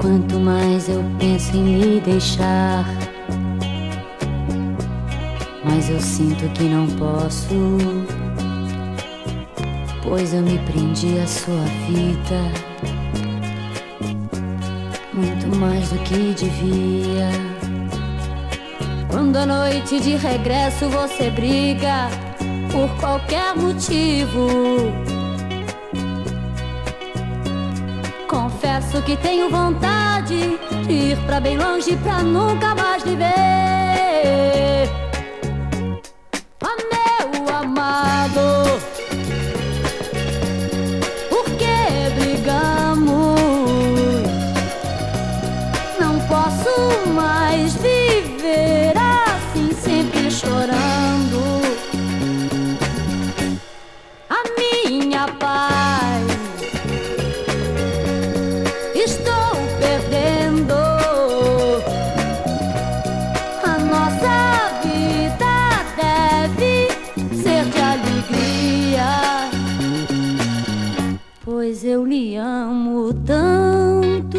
Quanto mais eu penso em me deixar, mas eu sinto que não posso, pois eu me prendi à sua vida muito mais do que devia. Quando à noite de regresso você briga por qualquer motivo. Confesso que tenho vontade de ir pra bem longe pra nunca mais lhe ver. Perdendo. A nossa vida deve ser de alegria, pois eu lhe amo tanto.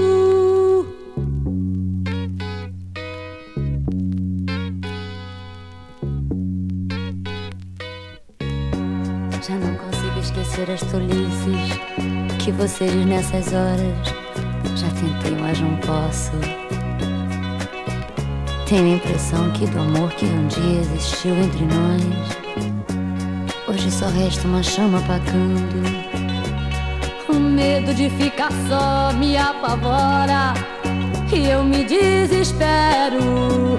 Já não consigo esquecer as tolices que você diz nessas horas. Posso. Tenho a impressão que do amor que um dia existiu entre nós, hoje só resta uma chama apagando. O medo de ficar só me apavora e eu me desespero.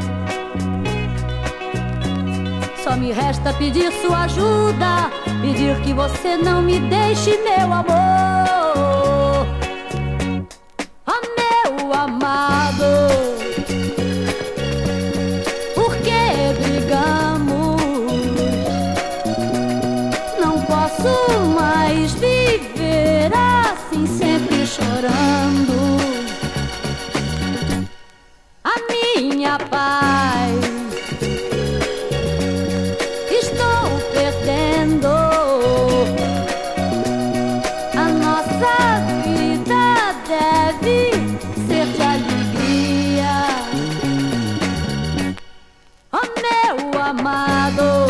Só me resta pedir sua ajuda, pedir que você não me deixe, meu amor. Amado,